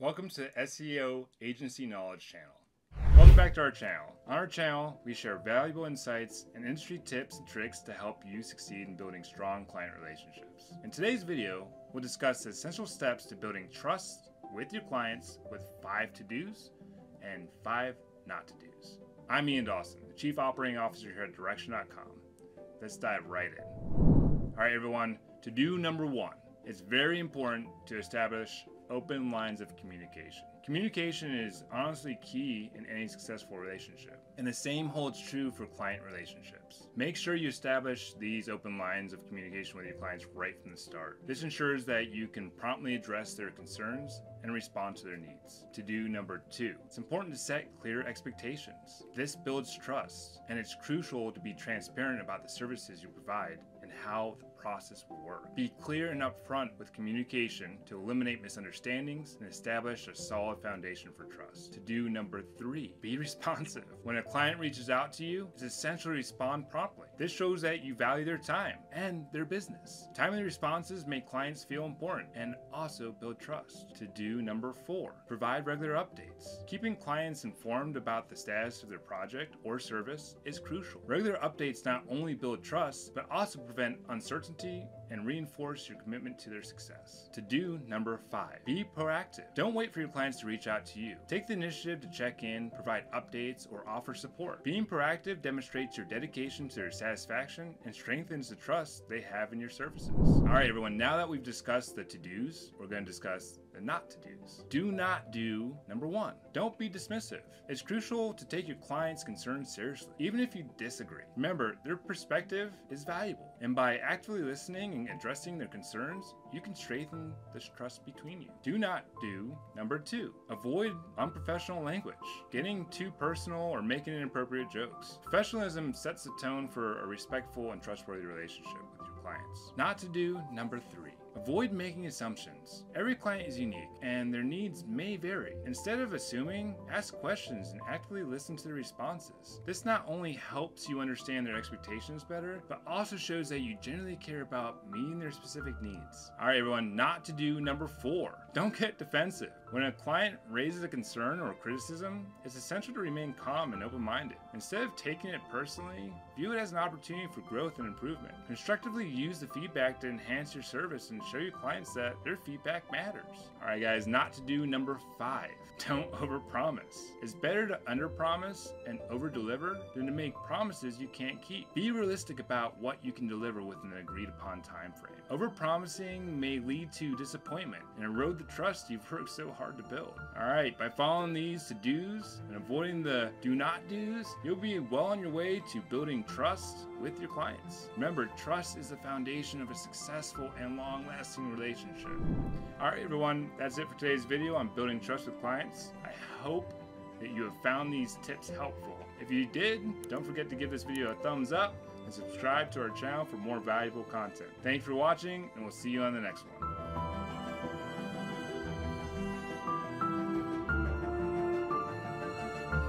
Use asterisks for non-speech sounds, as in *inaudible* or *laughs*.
Welcome to the SEO Agency Knowledge Channel. Welcome back to our channel. On our channel, we share valuable insights and industry tips and tricks to help you succeed in building strong client relationships. In today's video, we'll discuss the essential steps to building trust with your clients with five to-dos and five not to-dos. I'm Ian Dawson, the Chief Operating Officer here at Direction.com. Let's dive right in. All right, everyone, to-do number one. It's very important to establish open lines of communication. Communication is honestly key in any successful relationship, and the same holds true for client relationships. Make sure you establish these open lines of communication with your clients right from the start. This ensures that you can promptly address their concerns and respond to their needs. To do number two, it's important to set clear expectations. This builds trust, and it's crucial to be transparent about the services you provide and how the process will work. Be clear and upfront with communication to eliminate misunderstandings and establish a solid foundation for trust. To do number three, be *laughs* responsive. When a client reaches out to you, it's essential to respond promptly. This shows that you value their time and their business. Timely responses make clients feel important and also build trust. To do number four, provide regular updates. Keeping clients informed about the status of their project or service is crucial. Regular updates not only build trust, but also prevent uncertainty and reinforce your commitment to their success. To do number five, be proactive. Don't wait for your clients to reach out to you. Take the initiative to check in, provide updates, or offer support. Being proactive demonstrates your dedication to their satisfaction and strengthens the trust they have in your services. All right, everyone, now that we've discussed the to dos, we're going to discuss not to dos. Do not do number one. Don't be dismissive. It's crucial to take your client's concerns seriously, even if you disagree. Remember, their perspective is valuable, and by actively listening and addressing their concerns, you can strengthen the trust between you. Do not do number two. Avoid unprofessional language, getting too personal or making inappropriate jokes. Professionalism sets the tone for a respectful and trustworthy relationship with your clients. Not to do number three. Avoid making assumptions. Every client is unique and their needs may vary. Instead of assuming, ask questions and actively listen to their responses. This not only helps you understand their expectations better, but also shows that you genuinely care about meeting their specific needs. Alright, everyone, not to do number four. Don't get defensive. When a client raises a concern or criticism, it's essential to remain calm and open minded. Instead of taking it personally, view it as an opportunity for growth and improvement. Constructively use the feedback to enhance your service and show your clients that their feedback matters. Alright, guys, not to do number five. *laughs* Don't overpromise. It's better to underpromise and overdeliver than to make promises you can't keep. Be realistic about what you can deliver within an agreed upon time frame. Overpromising may lead to disappointment and erode the trust you've worked so hard to build. Alright, by following these to dos and avoiding the do not dos, you'll be well on your way to building trust with your clients. Remember, trust is the foundation of a successful and long lasting relationship. Alright, everyone, that's it for today's video on building trust with clients. I hope that you have found these tips helpful. If you did, don't forget to give this video a thumbs up and subscribe to our channel for more valuable content. Thanks for watching, and we'll see you on the next one.